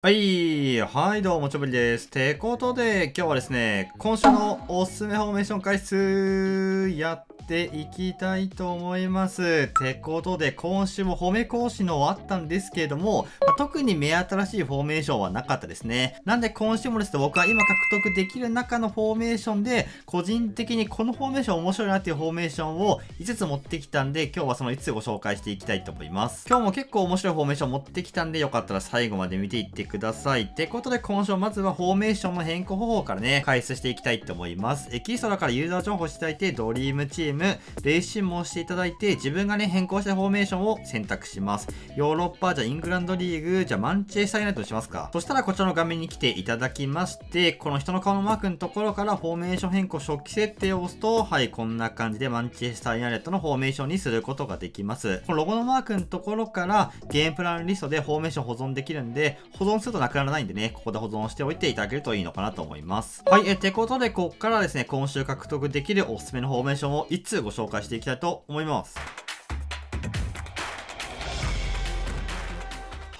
はい、はい、どうも、ちょぶりです。てことで、今日はですね、今週のおすすめフォーメーション解説、やっていきたいと思います。てことで、今週もフォメ更新のあったんですけれども、まあ、特に目新しいフォーメーションはなかったですね。なんで今週もですね、僕は今獲得できる中のフォーメーションで、個人的にこのフォーメーション面白いなっていうフォーメーションを5つ持ってきたんで、今日はその5つご紹介していきたいと思います。今日も結構面白いフォーメーション持ってきたんで、よかったら最後まで見ていってください。ってことで今週まずはフォーメーションの変更方法からね、解説していきたいと思います。エキストラからユーザー情報をしていただいて、ドリームチーム、レーシンも押していただいて、自分がね、変更したフォーメーションを選択します。ヨーロッパ、じゃあイングランドリーグ、じゃあマンチェスターユナイトしますか。そしたらこちらの画面に来ていただきまして、この人の顔のマークのところからフォーメーション変更初期設定を押すと、はい、こんな感じでマンチェスターユナイトのフォーメーションにすることができます。このロゴのマークのところからゲームプランリストでフォーメーション保存できるんで、保存するとなくならないんでね、ここで保存しておいていただけるといいのかなと思います。はい、え、ってことで、ここからですね、今週獲得できるおすすめのフォーメーションを1つご紹介していきたいと思います。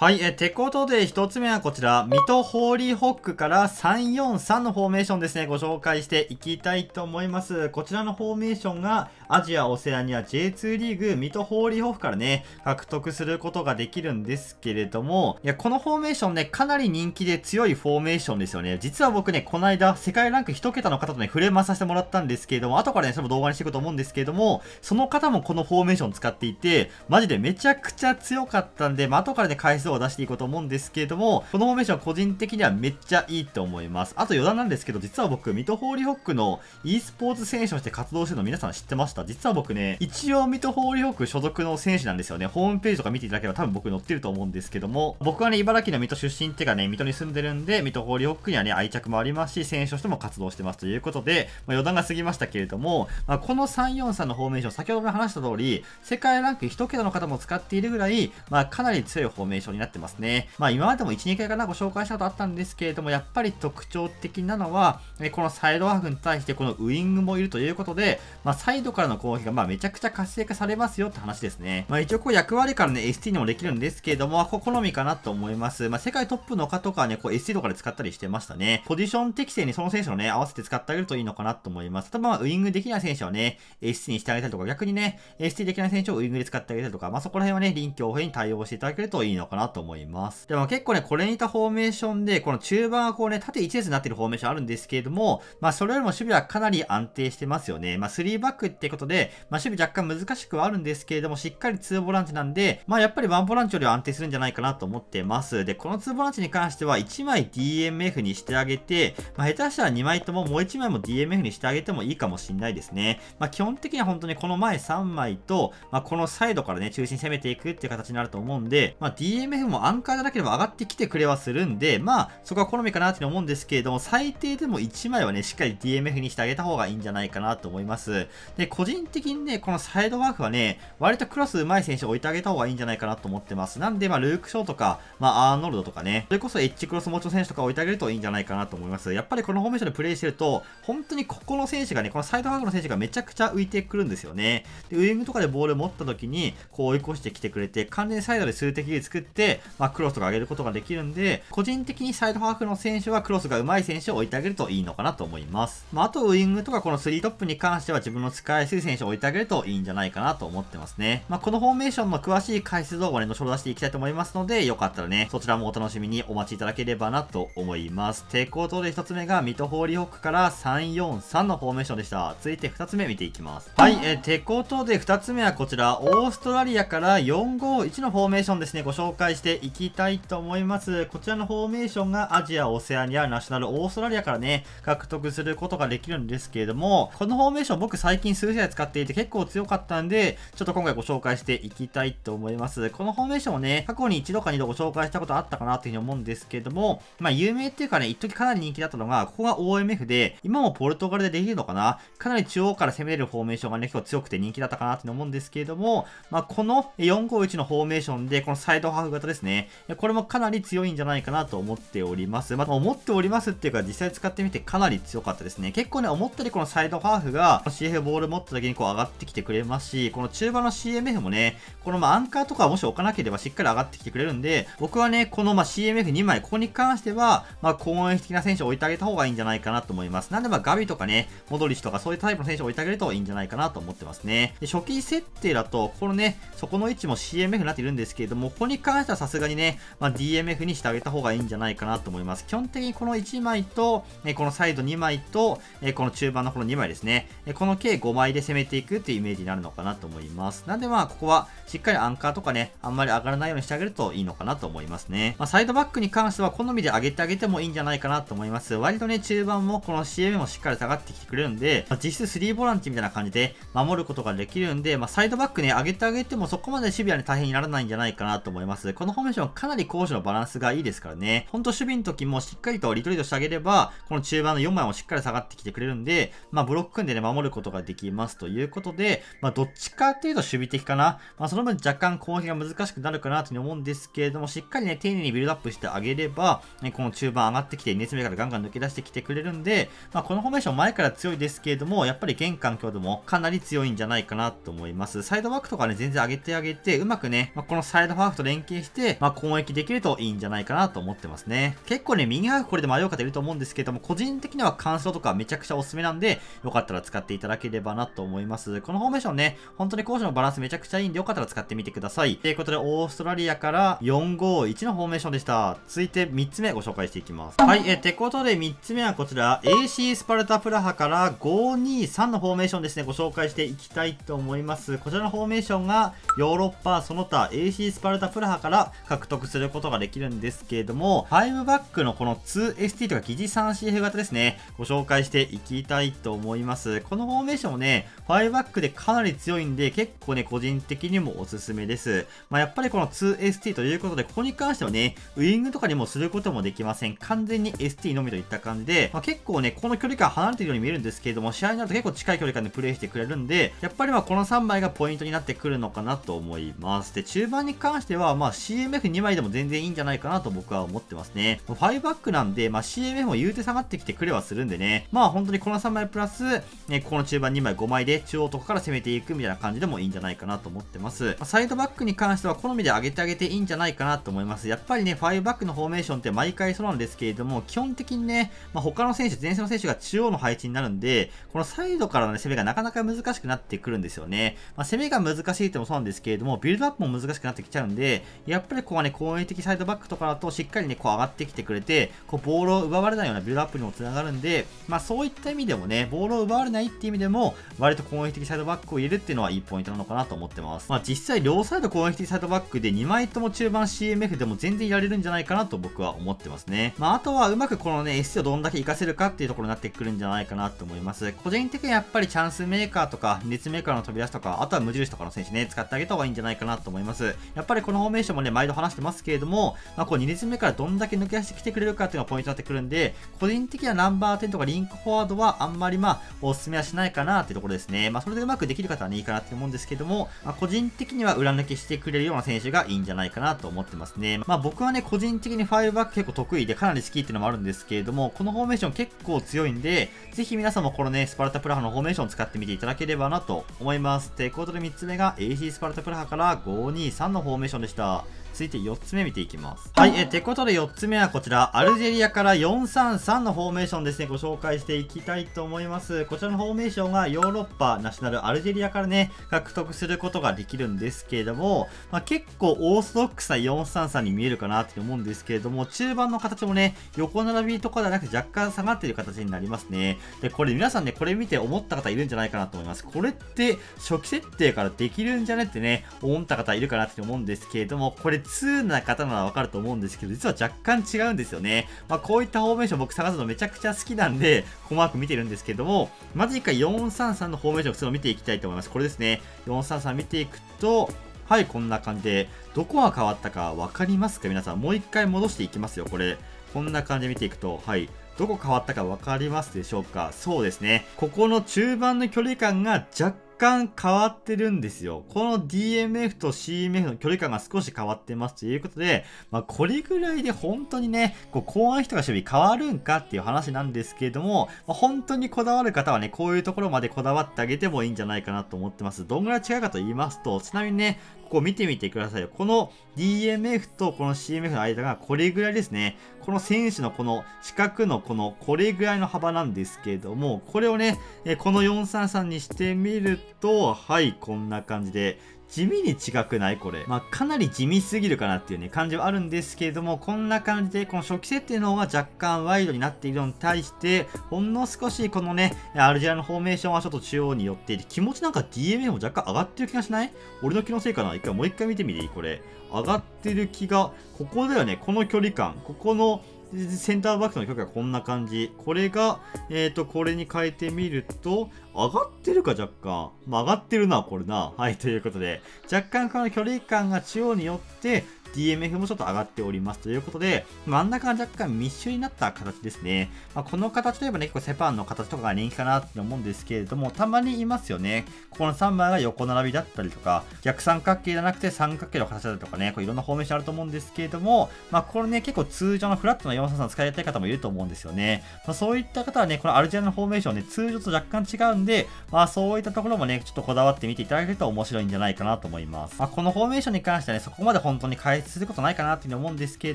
はい、え、てことで一つ目はこちら、水戸ホーリーホックから343のフォーメーションですね、ご紹介していきたいと思います。こちらのフォーメーションが、アジア、オセアニア J2 リーグ、水戸ホーリーホックからね、獲得することができるんですけれども、いや、このフォーメーションね、かなり人気で強いフォーメーションですよね。実は僕ね、この間、世界ランク1桁の方とね、フレマさせてもらったんですけれども、後からね、それも動画にしていくと思うんですけれども、その方もこのフォーメーション使っていて、マジでめちゃくちゃ強かったんで、まあ、後からね、解説を出していこうと思うんですけれども、このフォーメーション個人的にはめっちゃいいと思います。あと余談なんですけど、実は僕、水戸ホーリーホックの e スポーツ選手として活動してるの皆さん知ってました？実は僕ね、一応ミトホーリーホック所属の選手なんですよね。ホームページとか見ていただければ多分僕載ってると思うんですけども、僕はね、茨城の水戸出身っていうかね、水戸に住んでるんで、ミトホーリーホックにはね、愛着もありますし、選手としても活動してますということで、まあ、余談が過ぎましたけれども、まあ、この343のフォーメーション、先ほども話した通り、世界ランク1桁の方も使っているぐらい、まあ、かなり強いフォーメーションになってますね。まあ、今までも1、2回かなご紹介したことあったんですけれども、やっぱり特徴的なのは、このサイドハーフに対してこのウイングもいるということで、まあ、サイドからの攻撃がまあめちゃくちゃ活性化されますよって話ですね。まあ、一応こう役割からね、ST にもできるんですけれども、こ好みかなと思います。まあ、世界トップの方とかはね、こう ST とかで使ったりしてましたね。ポジション適正にその選手のね、合わせて使ってあげるといいのかなと思います。ただまあ、ウイングできない選手はね、ST にしてあげたりとか、逆にね、ST できない選手をウイングで使ってあげたりとか、まあ、そこら辺はね、臨機応変に対応していただけるといいのかなと思います。でも結構ね、これに似たフォーメーションで、この中盤はこうね、縦1列になってるフォーメーションあるんですけれども、まあ、それよりも守備はかなり安定してますよね。まあ、3バックってことで、まあ、守備若干難しくはあるんですけれども、しっかり2ボランチなんで、まあ、やっぱり1ボランチよりは安定するんじゃないかなと思ってます。で、この2ボランチに関しては、1枚 DMF にしてあげて、まあ、下手したら2枚とももう1枚も DMF にしてあげてもいいかもしんないですね。まあ、基本的には本当にこの前3枚と、まあ、このサイドからね、中心攻めていくっていう形になると思うんで、まあ、DMF もアンカーじゃなければ上がってきてくれはするんで、まあ、そこは好みかなって思うんですけれども、最低でも1枚はね、しっかり DMF にしてあげた方がいいんじゃないかなと思います。で、個人的にね、このサイドワークはね、割とクロス上手い選手を置いてあげた方がいいんじゃないかなと思ってます。なんで、まあ、ルーク・ショーとか、まあ、アーノルドとかね、それこそエッジクロス持ちの選手とか置いてあげるといいんじゃないかなと思います。やっぱりこのフォーメーションでプレイしてると、本当にここの選手がね、このサイドワークの選手がめちゃくちゃ浮いてくるんですよね。で、ウイングとかでボール持った時に、こう追い越してきてくれて、完全にサイドで数的有利作って、まあ、クロスとか上げることができるんで、個人的にサイドハーフの選手はクロスが上手い選手を置いてあげるといいのかなと思います。まあ、あとウイングとかこの3トップに関しては自分の使いやすい選手を置いてあげるといいんじゃないかなと思ってますね。まあ、このフォーメーションの詳しい解説動画をね、後ほど出していきたいと思いますので、よかったらね、そちらもお楽しみにお待ちいただければなと思います。てことで1つ目が水戸ホーリーホックから343のフォーメーションでした。続いて2つ目見ていきます。はい、えー、てことで2つ目はこちら、オーストラリアから451のフォーメーションですね、ご紹介していきたいと思います。こちらのフォーメーションがアジア、オセアニア、ナショナル、オーストラリアからね、獲得することができるんですけれども、このフォーメーション僕最近数試合使っていて結構強かったんで、ちょっと今回ご紹介していきたいと思います。このフォーメーションをね、過去に一度か二度ご紹介したことあったかなというふうに思うんですけれども、まあ有名っていうかね、一時かなり人気だったのが、ここが OMF で、今もポルトガルでできるのかな？かなり中央から攻めれるフォーメーションがね、結構強くて人気だったかなって思うんですけれども、まあこの451のフォーメーションで、このサイドハーフ型ですね。これもかなり強いんじゃないかなと思っております。まあ、思っておりますっていうか、実際使ってみてかなり強かったですね。結構ね、思ったよりこのサイドハーフが CF ボール持ってた時にこう上がってきてくれますし、この中盤の CMF もね、このまアンカーとかもし置かなければしっかり上がってきてくれるんで、僕はね、このま CMF2 枚、ここに関しては、まあ、攻撃的な選手を置いてあげた方がいいんじゃないかなと思います。なんでまあガビとかね、モドリッチとかそういうタイプの選手を置いてあげるといいんじゃないかなと思ってますね。で初期設定だと、このね、そこの位置も CMF になっているんですけれども、ここに関してはさすがにね、まあ、DMF にしてあげた方がいいんじゃないかなと思います。基本的にこの1枚と、えこのサイド2枚と、えこの中盤のこの2枚ですね、えこの計5枚で攻めていくっていうイメージになるのかなと思います。なんでまあ、ここはしっかりアンカーとかね、あんまり上がらないようにしてあげるといいのかなと思いますね。まあ、サイドバックに関しては好みで上げてあげてもいいんじゃないかなと思います。割とね、中盤もこの CM もしっかり下がってきてくれるんで、まあ、実質3ボランチみたいな感じで守ることができるんで、まあ、サイドバックね、上げてあげてもそこまでシビアに大変にならないんじゃないかなと思います。このフォーメーションかなり攻守のバランスがいいですからね。ほんと守備の時もしっかりとリトリートしてあげれば、この中盤の4枚もしっかり下がってきてくれるんで、まあ、ブロック組んでね、守ることができますということで、まあ、どっちかっていうと守備的かな。まあ、その分若干攻撃が難しくなるかなというふうに思うんですけれども、しっかりね、丁寧にビルドアップしてあげれば、ね、この中盤上がってきて、熱目からガンガン抜け出してきてくれるんで、まあ、このフォーメーション前から強いですけれども、やっぱり現環境でもかなり強いんじゃないかなと思います。サイドバックとかね、全然上げてあげて、うまくね、まあ、このサイドハーフと連携して、まあ、攻撃できるといいんじゃないかなと思ってますね。結構ね、右ハーフこれで迷う方いると思うんですけれども、個人的にはカンセロとかめちゃくちゃおすすめなんで、よかったら使っていただければなとと思います。このフォーメーションね、本当に攻守のバランスめちゃくちゃいいんで、よかったら使ってみてください。ということで、オーストラリアから451のフォーメーションでした。続いて3つ目ご紹介していきます。はい、えってことで3つ目はこちら、AC スパルタプラハから523のフォーメーションですね、ご紹介していきたいと思います。こちらのフォーメーションが、ヨーロッパその他 AC スパルタプラハから獲得することができるんですけれども、5バックのこの 2ST とか疑似 3CF 型ですね、ご紹介していきたいと思います。このフォーメーションもね、5バックでかなり強いんで、結構ね、個人的にもおすすめです。まあ、やっぱりこの 2ST ということで、ここに関してはね、ウイングとかにもすることもできません。完全に ST のみといった感じで、まあ、結構ね、この距離感離れてるように見えるんですけれども、試合になると結構近い距離感でプレイしてくれるんで、やっぱりまあこの3枚がポイントになってくるのかなと思います。で、中盤に関しては、まあ CMF2 枚でも全然いいんじゃないかなと僕は思ってますね。5バックなんで、まあ CMF も言うて下がってきてくれはするんでね、まあ本当にこの3枚プラス、ね、この中盤2枚5枚で中央とかから攻めていくみたいな感じでもいいんじゃないかなと思ってます。ま、サイドバックに関しては好みで上げてあげていいんじゃないかなと思います。やっぱりね、5バックのフォーメーションって毎回そうなんですけれども、基本的にね、まあ、他の選手、前線の選手が中央の配置になるんで、このサイドからの、ね、攻めがなかなか難しくなってくるんですよね。まあ、攻めが難しいってもそうなんですけれども、ビルドアップも難しくなってきちゃうんで、やっぱりここはね、攻撃的サイドバックとかだとしっかりね、こう上がってきてくれて、こうボールを奪われないようなビルドアップにもつながるんで、まあそういった意味でもね、ボールを奪われないっていう意味でも、割と攻撃的サイドバックを入れるっていうのはいいポイントなのかなと思ってます。まあ実際両サイド攻撃的サイドバックで2枚とも中盤 CMF でも全然いられるんじゃないかなと僕は思ってますね。まああとはうまくこのね、S をどんだけ活かせるかっていうところになってくるんじゃないかなと思います。個人的にやっぱりチャンスメーカーとか、熱メーカーの飛び出しとか、あとは無印とかの選手ね、使ってあげた方がいいんじゃないかなと思います。やっぱりこのフォーメーションもね、毎度話してますけれども、まあこう2列目からどんだけ抜け出してきてくれるかっていうのがポイントになってくるんで、個人的にはナンバー10とかリンクフォワードはあんまりまあ、おすすめはしないかなっていうところですね。まあそれでうまくできる方はね、いいかなって思うんですけども、まあ、個人的には裏抜けしてくれるような選手がいいんじゃないかなと思ってますね。まあ僕はね、個人的に5バック結構得意でかなり好きっていうのもあるんですけれども、このフォーメーション結構強いんで、ぜひ皆さんもこのね、スパルタプラハのフォーメーションを使ってみていただければなと思います。ということで3つ目が AC スパルタプラハから523のフォーメーションでした。続いて4つ目見ていきます。はい、えてことで4つ目はこちら、アルジェリアから433のフォーメーションですね、ご紹介していきたいと思います。こちらのフォーメーションがヨーロッパナショナルアルジェリアからね、獲得することができるんですけれども、まあ、結構オーソドックスな433に見えるかなって思うんですけれども、中盤の形もね、横並びとかではなく若干下がっている形になりますね。で、これ皆さんね、これ見て思った方いるんじゃないかなと思います。これって初期設定からできるんじゃねってね、思った方いるかなって思うんですけれども、これ2な方ならわかると思うんですけど、実は若干違うんですよね。まあ、こういったフォーメーション僕探すのめちゃくちゃ好きなんで、細かく見てるんですけども、まず一回433のフォーメーション普通の見ていきたいと思います。これですね。433見ていくと、はい、こんな感じで、どこが変わったか分かりますか？皆さん。もう一回戻していきますよ、これ。こんな感じで見ていくと、はい。どこ変わったか分かりますでしょうか？そうですね。ここの中盤の距離感が若干変わってるんですよ。この DMF と CMF の距離感が少し変わってますということで、まあ、これぐらいで本当にね、こう、公安費とか守備変わるんかっていう話なんですけれども、まあ、本当にこだわる方はね、こういうところまでこだわってあげてもいいんじゃないかなと思ってます。どんぐらい違うかと言いますと、ちなみにね、こう見てみてくださいよ。この DMF とこの CMF の間がこれぐらいですね。この選手のこの四角のこのこれぐらいの幅なんですけれども、これをね、この433にしてみると、はい、こんな感じで、地味に違くない？これ。まあ、かなり地味すぎるかなっていうね、感じはあるんですけれども、こんな感じで、この初期設定の方は若干ワイドになっているのに対して、ほんの少しこのね、アルジェラのフォーメーションはちょっと中央に寄っていて、気持ちなんか DMA も若干上がってる気がしない？俺の気のせいかな？一回もう一回見てみていい？これ。上がってる気が、ここだよね、この距離感。ここのセンターバックの距離がこんな感じ。これが、えっ、ー、と、これに変えてみると、上がってるか若干。まあ、上がってるな、これな。はい、ということで、若干この距離感が中央によって、DMF もちょっと上がっておりますということで、真ん中が若干密集になった形ですね。まあ、この形といえばね、結構セパンの形とかが人気かなって思うんですけれども、たまにいますよね。ここの3枚が横並びだったりとか、逆三角形じゃなくて三角形の形だったりとかね、こういろんなフォーメーションあると思うんですけれども、まあ、これね、結構通常のフラットな433使いたい方もいると思うんですよね。まあ、そういった方はね、このアルジェラのフォーメーションね、通常と若干違うんで、まあ、そういったところもね、ちょっとこだわってみていただけると面白いんじゃないかなと思います。まあ、このフォーメーションに関してはね、そこまで本当に開発することないかなっていうふうに思うんですけれ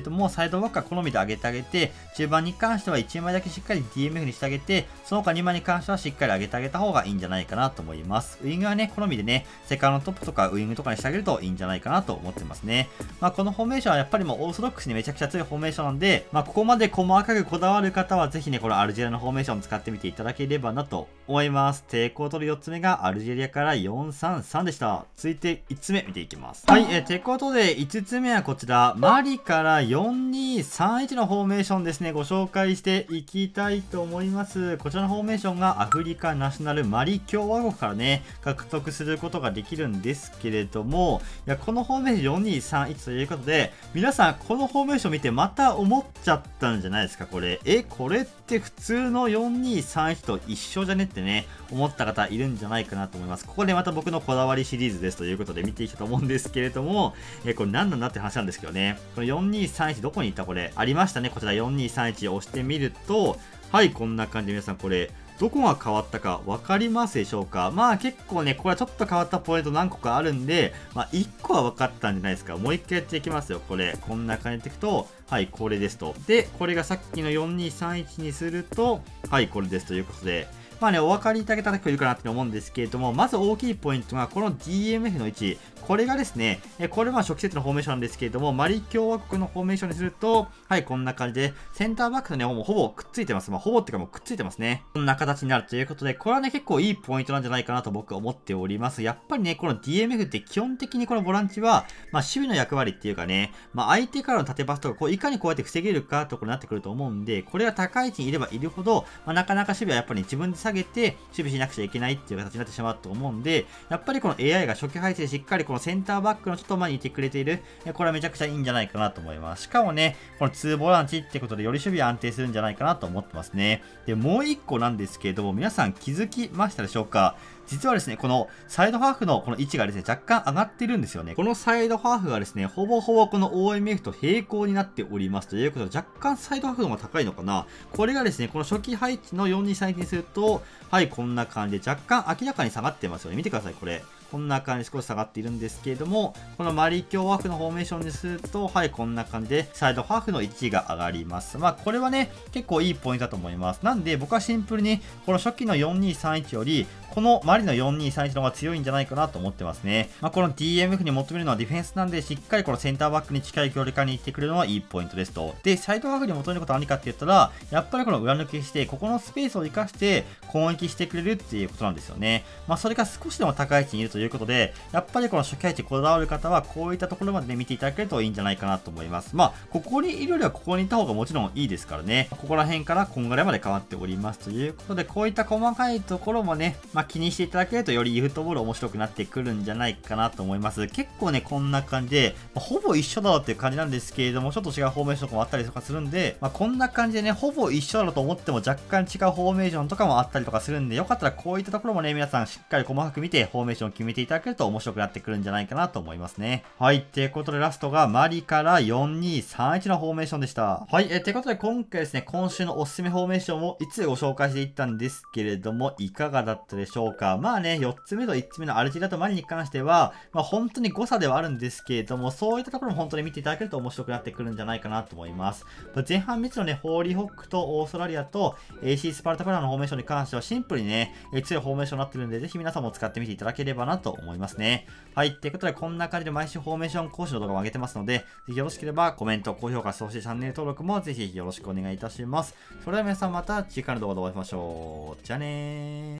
ども、サイドバックは好みで上げてあげて、中盤に関しては1枚だけしっかり DMF にしてあげて、その他2枚に関してはしっかり上げてあげた方がいいんじゃないかなと思います。ウイングはね、好みでね、セカンドトップとかウイングとかにしてあげるといいんじゃないかなと思ってますね。まあ、このフォーメーションはやっぱりもうオーソドックスにめちゃくちゃ強いフォーメーションなんで、まあ、ここまで細かくこだわる方はぜひね、このアルジェリアのフォーメーション使ってみていただければなと思います。てことで4つ目がアルジェリアから433でした。続いて5つ目見ていきます。はい、えー、てことで5つ目はこちら、マリから4231のフォーメーションですね、ご紹介していきたいと思います。こちらのフォーメーションがアフリカナショナルマリ共和国からね、獲得することができるんですけれども、いや、このフォーメーション4231ということで、皆さんこのフォーメーション見てまた思っちゃったんじゃないですか、これ。え、これって普通の4231と一緒じゃね？ってね、思った方いるんじゃないかなと思います。ここでまた僕のこだわりシリーズですということで見ていきたいと思うんですけれども、えこれ何なんだって話なんですけどね。この4231どこに行ったこれありましたね。こちら4231押してみると、はい、こんな感じで皆さんこれ、どこが変わったか分かりますでしょうかまあ結構ね、これはちょっと変わったポイント何個かあるんで、まあ1個は分かったんじゃないですか。もう一回やっていきますよ。これ、こんな感じでいくと、はい、これですと。で、これがさっきの4231にすると、はい、これですということで、まあね、お分かりいただけたらいるかなって思うんですけれども、まず大きいポイントが、この DMF の位置。これがですね、これは初期設のフォーメーションなんですけれども、マリ共和国のフォーメーションにすると、はい、こんな感じで、センターバックとね、ほぼほぼくっついてます。まあ、ほぼっていうかもうくっついてますね。こんな形になるということで、これはね、結構いいポイントなんじゃないかなと僕は思っております。やっぱりね、この DMF って基本的にこのボランチは、まあ、守備の役割っていうかね、まあ、相手からの縦パスとか、こう、いかにこうやって防げるかところになってくると思うんで、これが高い位置にいればいるほど、まあ、なかなか守備はやっぱり自分で下げて、守備しなくちゃいけないっていう形になってしまうと思うんで、やっぱりこの AI が初期配置でしっかりこのセンターバックのちょっと前にいてくれている、これはめちゃくちゃいいんじゃないかなと思います。しかもね、この2ボランチってことでより守備安定するんじゃないかなと思ってますね。で、もう1個なんですけれども、皆さん気づきましたでしょうか？実はですね、このサイドハーフのこの位置がですね、若干上がってるんですよね。このサイドハーフがですね、ほぼほぼこの OMF と平行になっておりますということで、若干サイドハーフの方が高いのかな。これがですね、この初期配置の4231にすると、はい、こんな感じで若干明らかに下がってますよね。見てください、これ。こんな感じで少し下がっているんですけれども、このマリ共和国のフォーメーションにすると、はい、こんな感じでサイドハーフの位置が上がります。まあ、これはね、結構いいポイントだと思います。なんで、僕はシンプルに、この初期の4231より、このマリの4231の方が強いんじゃないかなと思ってますね。まあ、この DMF に求めるのはディフェンスなんで、しっかりこのセンターバックに近い距離感に行ってくれるのはいいポイントですと。で、サイドバックに求めることは何かって言ったら、やっぱりこの裏抜けして、ここのスペースを活かして攻撃してくれるっていうことなんですよね。まあ、それが少しでも高い位置にいるということで、やっぱりこの初期配置こだわる方は、こういったところまでね、見ていただけるといいんじゃないかなと思います。まあ、ここにいるよりはここにいた方がもちろんいいですからね。ここら辺からこんぐらいまで変わっております。ということで、こういった細かいところもね、まあ気にしていただけるとより e フトボール面白くなってくるんじゃないかなと思います。結構ね、こんな感じで、まあ、ほぼ一緒だろうっていう感じなんですけれども、ちょっと違うフォーメーションとかもあったりとかするんで、まあこんな感じでね、ほぼ一緒だろうと思っても若干違うフォーメーションとかもあったりとかするんで、よかったらこういったところもね、皆さんしっかり細かく見て、フォーメーションを決めていただけると面白くなってくるんじゃないかなと思いますね。はい、ということでラストがマリから4231のフォーメーションでした。はい、えー、ということで今回ですね、今週のおすすめフォーメーションを5つご紹介していったんですけれども、いかがだったでしょうか？まあね、4つ目と5つ目のアルジェリアとマリに関しては、まあ本当に誤差ではあるんですけれども、そういったところも本当に見ていただけると面白くなってくるんじゃないかなと思います。ま前半3つのね、ホーリーホックとオーストラリアと AC スパルタプラのフォーメーションに関してはシンプルにね、強いフォーメーションになってるんで、ぜひ皆さんも使ってみていただければなとと思いますね。はい。ということで、こんな感じで毎週フォーメーション講師の動画を上げてますので、ぜひよろしければコメント、高評価、そしてチャンネル登録もぜひよろしくお願いいたします。それでは皆さんまた次回の動画でお会いしましょう。じゃあねー。